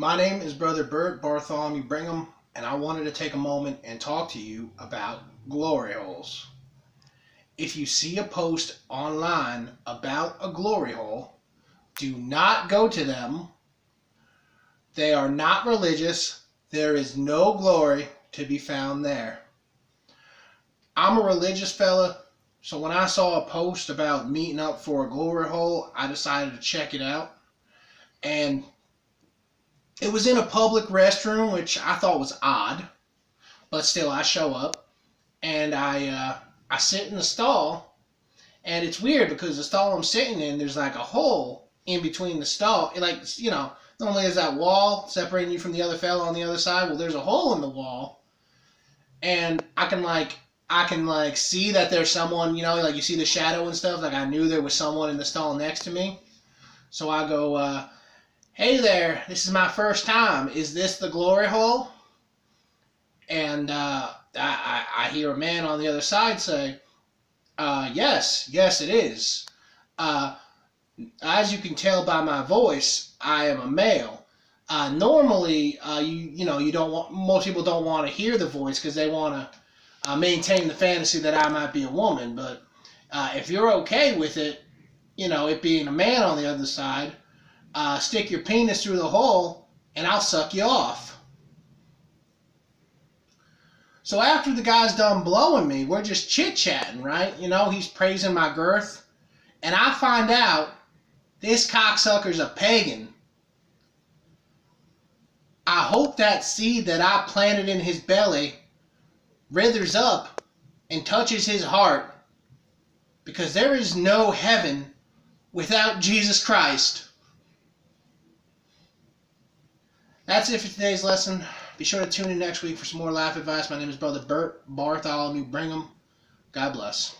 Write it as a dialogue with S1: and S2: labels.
S1: My name is Brother Burt Bartholomew Brigham, and I wanted to take a moment and talk to you about glory holes. If you see a post online about a glory hole, do not go to them. They are not religious. There is no glory to be found there. I'm a religious fella, so when I saw a post about meeting up for a glory hole, I decided to check it out. And it was in a public restroom, which I thought was odd, but still, I show up and I uh, I sit in the stall, and it's weird because the stall I'm sitting in, there's like a hole in between the stall, like you know, normally there's that wall separating you from the other fellow on the other side. Well, there's a hole in the wall, and I can like I can like see that there's someone, you know, like you see the shadow and stuff. Like I knew there was someone in the stall next to me, so I go. Uh, hey there, this is my first time. Is this the glory hole? And uh, I, I, hear a man on the other side say, uh, yes, yes it is. Uh, as you can tell by my voice, I am a male. Uh, normally, uh, you you know you don't want most people don't want to hear the voice because they want to uh, maintain the fantasy that I might be a woman. But if you're okay with it, you know it being a man on the other side, uh, stick your penis through the hole and I'll suck you off. So after the guy's done blowing me, we're just chit chatting, right? You know, he's praising my girth. And I find out this cocksucker's a pagan. I hope that seed that I planted in his belly withers up and touches his heart because there is no heaven without Jesus Christ. That's it for today's lesson. Be sure to tune in next week for some more life advice. My name is Brother Burt Bartholomew Brigham. God bless.